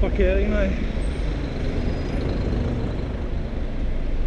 paquera, hein.